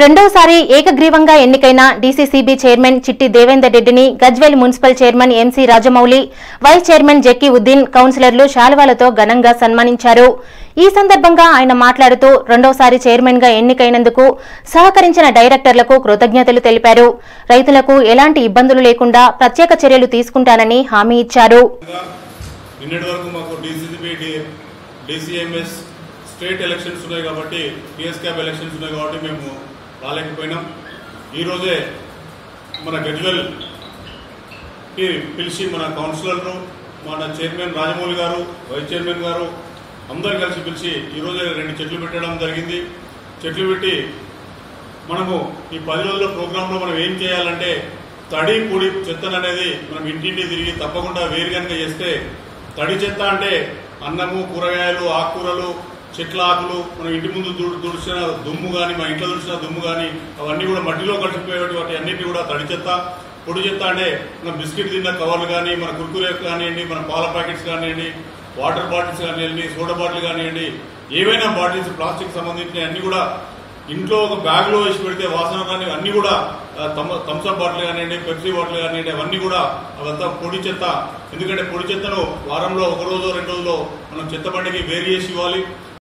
రెండోసారి ఏకగ్రీవంగా ఎన్నికైన డీసీసీబీ చైర్మన్ చిట్టి దేవేందర్ రెడ్డిని Gajwel municipal chairman MC Rajamouli vice chairman Zakki Uddin కౌన్సిలర్లు శాలువాలతో ఘనంగా సన్మానించారు. ఈ సందర్భంగా ఆయన మాట్లాడుతూ రెండోసారి చైర్మన్గా ఎన్నికైనందుకు సహకరించిన డైరెక్టర్లకు కృతజ్ఞతలు తెలిపారు. రైతులకు ఎలాంటి ఇబ్బందులు లేకుండా ప్రత్యేక చర్యలు తీసుకుంటానని హామీ ఇచ్చారు. స్టేట్ ఎలక్షన్స్ ఉన్నాయి కాబట్టి టీఎస్ క్యాబ్ ఎలక్షన్స్ ఉన్నాయి కాబట్టి మేము రాలేకపోయినాం ఈరోజే మన గజ్వెల్కి పిలిచి మన కౌన్సిలర్ను మన చైర్మన్ రాజమౌళి గారు వైస్ చైర్మన్ గారు అందరు కలిసి పిలిచి ఈరోజే రెండు చెట్లు పెట్టడం జరిగింది. చెట్లు పెట్టి మనము ఈ పది రోజుల ప్రోగ్రాంలో మనం ఏం చేయాలంటే తడి పొడి చెత్తను అనేది మనం ఇంటింటి తిరిగి తప్పకుండా వేరు కనుక చేస్తే తడి చెత్త అంటే అన్నము కూరగాయలు ఆకుకూరలు చెట్ల ఆకులు మనం ఇంటి ముందు దుడు- దుడిచిన దుమ్ము కానీ మా ఇంట్లో దుడిచిన దుమ్ము కానీ అవన్నీ కూడా మట్టిలో కలిసిపోయేటువంటి వాటి అన్నిటి కూడా తడి చెత్త పొడి చెత్త అంటే మన బిస్కెట్ తిన్న కవర్లు కానీ మన కుర్కురే కానివ్వండి మన పాల ప్యాకెట్స్ కానివ్వండి వాటర్ బాటిల్స్ కానివ్వండి సోడా బాటిల్ కానివ్వండి ఏవైనా బాటిల్స్ ప్లాస్టిక్ సంబంధించిన అన్ని కూడా ఇంట్లో ఒక బ్యాగ్లో వేసి పెడితే వాసన కానీ అన్ని కూడా థమ్స్అప్ బాటిల్ కానివ్వండి పెప్సీ బాటిల్ కానివ్వండి అవన్నీ కూడా అవంతా పొడి చెత్త. ఎందుకంటే పొడి చెత్తను వారంలో ఒక రోజు రెండు రోజుల్లో మనం చెత్త బండికి వేరు చేసి ఇవ్వాలి.